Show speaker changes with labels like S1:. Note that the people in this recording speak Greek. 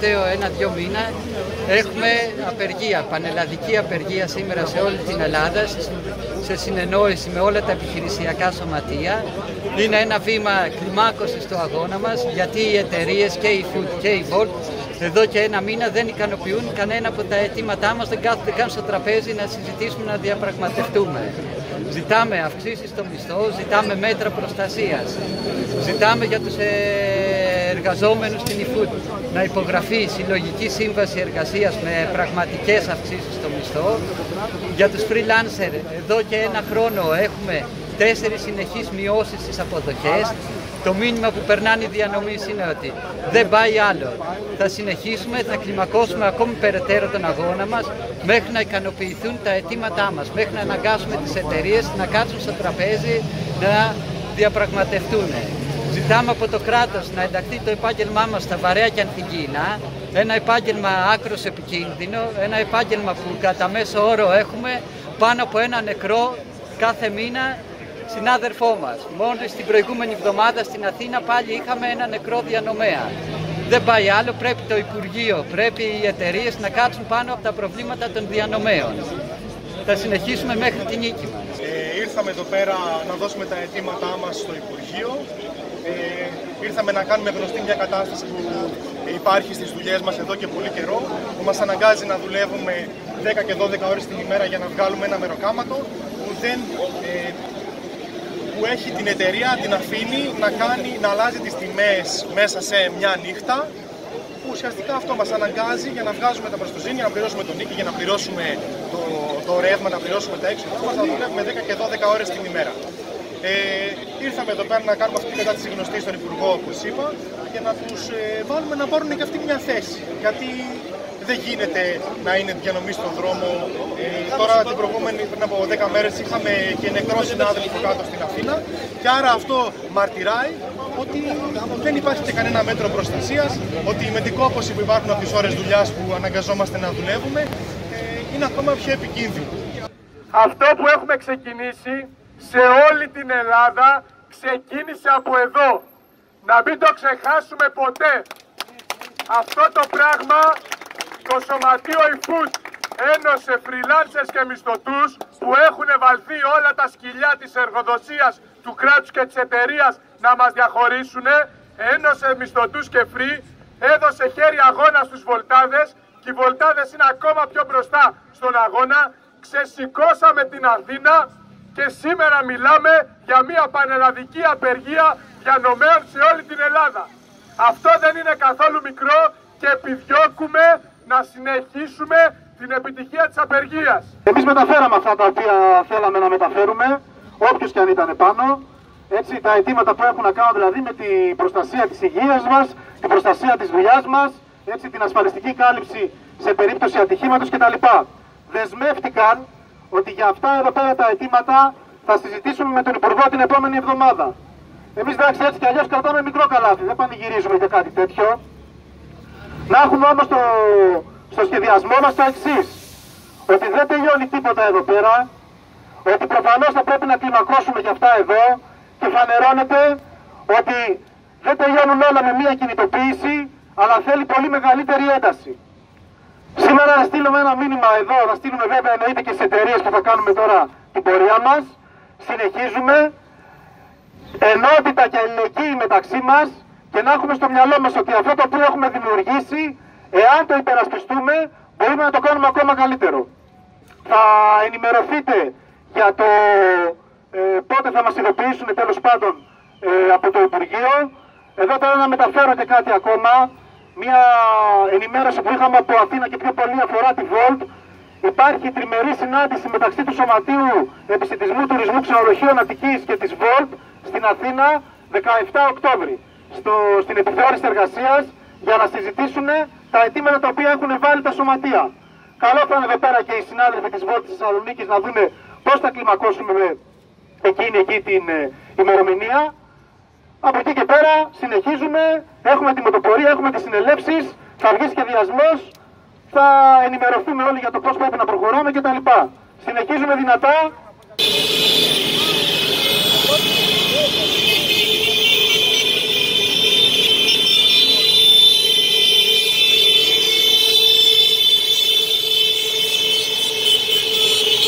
S1: τελευταίο ένα-δυο μήνα έχουμε απεργία, πανελλαδική απεργία σήμερα σε όλη την Ελλάδα σε συνεννόηση με όλα τα επιχειρησιακά σωματεία. Είναι ένα βήμα κλιμάκωσης του αγώνα μας γιατί οι εταιρείες και η Food και η Volt εδώ και ένα μήνα δεν ικανοποιούν κανένα από τα αιτήματά μας, δεν κάθονται καν στο τραπέζι να συζητήσουμε, να διαπραγματευτούμε. Ζητάμε αυξήσεις στο μισθό, ζητάμε μέτρα προστασίας, ζητάμε για τους ε, εργαζόμενους στην eFood να υπογραφεί συλλογική σύμβαση εργασίας με πραγματικές αυξήσεις στο μισθό. Για τους freelancer εδώ και ένα χρόνο έχουμε τέσσερις συνεχείς μειώσεις στις αποδοχές. Το μήνυμα που περνάνε οι διανομής είναι ότι δεν πάει άλλο. Θα συνεχίσουμε, θα κλιμακώσουμε ακόμη περαιτέρω τον αγώνα μας μέχρι να ικανοποιηθούν τα αιτήματά μας, μέχρι να αναγκάσουμε τις εταιρείες να κάτσουν στο τραπέζι να διαπραγματευτούν. Ζητάμε από το κράτος να ενταχθεί το επάγγελμά μας στα βαρέα και ανθυγίνα, ένα επάγγελμα άκρος επικίνδυνο, ένα επάγγελμα που κατά μέσο όρο έχουμε πάνω από ένα νεκρό κάθε μήνα συνάδελφό μας. Μόνο στην προηγούμενη εβδομάδα στην Αθήνα πάλι είχαμε ένα νεκρό διανομέα. Δεν πάει άλλο, πρέπει το Υπουργείο, πρέπει οι εταιρείες να κάτσουν πάνω από τα προβλήματα των διανομέων. Θα συνεχίσουμε μέχρι την νίκη μας.
S2: Ε, ήρθαμε εδώ πέρα να δώσουμε τα αιτήματά μας στο Υπουργείο. Ε, ήρθαμε να κάνουμε γνωστή μια κατάσταση που υπάρχει στις δουλειές μας εδώ και πολύ καιρό, που μας αναγκάζει να δουλεύουμε 10 και 12 ώρες την ημέρα για να βγάλουμε ένα μεροκάματο, που δεν ε, που έχει την εταιρεία, την αφήνει να, κάνει, να αλλάζει τις τιμές μέσα σε μια νύχτα που ουσιαστικά αυτό μας αναγκάζει για να βγάζουμε τα προστοζήνια, να πληρώσουμε τον νίκη, για να πληρώσουμε το, το ρεύμα, να πληρώσουμε τα έξοδα μας, να δουλεύουμε 10 και 12 ώρες την ημέρα. Ε, ήρθαμε εδώ πέρα να κάνουμε αυτή την κατάσταση γνωστή στον Υπουργό, όπως είπα, για να τους ε, βάλουμε να πάρουν και αυτή μια θέση. Γιατί δεν γίνεται να είναι διανομή στον δρόμο. Ε, τώρα την προηγούμενη, πριν από 10 μέρες, είχαμε και νεκρό συνάδελφο κάτω στην Αθήνα και άρα αυτό μαρτυράει ότι δεν υπάρχει και κανένα μέτρο προστασίας, ότι οι μετικόπωση που υπάρχουν από τις ώρες δουλειάς που αναγκαζόμαστε να δουλεύουμε ε, είναι ακόμα πιο επικίνδυνο.
S3: Αυτό που έχουμε ξεκινήσει σε όλη την Ελλάδα ξεκίνησε από εδώ. Να μην το ξεχάσουμε ποτέ. Αυτό το πράγμα το σωματείο eFood ένωσε freelancers και μισθωτούς που έχουν βαλθεί όλα τα σκυλιά της εργοδοσίας του κράτους και της εταιρείας να μας διαχωρίσουν, ένωσε μισθωτούς και free, έδωσε χέρι αγώνα στους βολτάδες και οι βολτάδες είναι ακόμα πιο μπροστά στον αγώνα, ξεσηκώσαμε την Αθήνα και σήμερα μιλάμε για μια πανελλαδική απεργία διανομέων σε όλη την Ελλάδα. Αυτό δεν είναι καθόλου μικρό και επιδιώκουμε να συνεχίσουμε την επιτυχία της απεργίας.
S4: Εμείς μεταφέραμε αυτά τα οποία θέλαμε να μεταφέρουμε, όποιος και αν ήταν πάνω. Έτσι, τα αιτήματα που έχουν να κάνουν δηλαδή με την προστασία της υγείας μας, την προστασία της δουλειάς μας, έτσι, την ασφαλιστική κάλυψη σε περίπτωση ατυχήματος κτλ. Δεσμεύτηκαν ότι για αυτά εδώ πέρα τα αιτήματα θα συζητήσουμε με τον Υπουργό την επόμενη εβδομάδα. Εμείς εντάξει έτσι κι αλλιώς κρατάμε μικρό καλάθι, δεν πανηγυρίζουμε για κάτι τέτοιο. Να έχουμε όμως το, στο σχεδιασμό μας το εξής. Ότι δεν τελειώνει τίποτα εδώ πέρα. Ότι προφανώς θα πρέπει να κλιμακώσουμε και αυτά εδώ. Και φανερώνεται ότι δεν τελειώνουν όλα με μία κινητοποίηση, αλλά θέλει πολύ μεγαλύτερη ένταση. Σήμερα να στείλουμε ένα μήνυμα εδώ, να στείλουμε βέβαια εννοείται και στις εταιρείες που θα κάνουμε τώρα την πορεία μας. Συνεχίζουμε ενότητα και αλληλεγγύη μεταξύ μας και να έχουμε στο μυαλό μας ότι αυτό το οποίο έχουμε δημιουργήσει, εάν το υπερασπιστούμε, μπορούμε να το κάνουμε ακόμα καλύτερο. Θα ενημερωθείτε για το ε, πότε θα μας ειδοποιήσουν τέλος πάντων ε, από το Υπουργείο. Εδώ τώρα να μεταφέρω και κάτι ακόμα. Μια ενημέρωση που είχαμε από Αθήνα και πιο πολύ αφορά τη Volt. Υπάρχει τριμερή συνάντηση μεταξύ του Σωματείου Επιστημισμού Τουρισμού Ξενοδοχείων Αττικής και της Volt στην Αθήνα 17 Οκτώβρη στο, στην επιθεώρηση εργασίας για να συζητήσουν τα αιτήματα τα οποία έχουν βάλει τα σωματεία. Καλό θα είναι εδώ πέρα και οι συνάδελφοι της Βόρεια Θεσσαλονίκης να δουν πώς θα κλιμακώσουμε με εκείνη εκεί την ε, ημερομηνία. Από εκεί και πέρα συνεχίζουμε, έχουμε τη μοτοπορία, έχουμε τις συνελεύσεις, θα βγει σχεδιασμός, θα ενημερωθούμε όλοι για το πώς πρέπει να προχωράμε κτλ. Συνεχίζουμε δυνατά.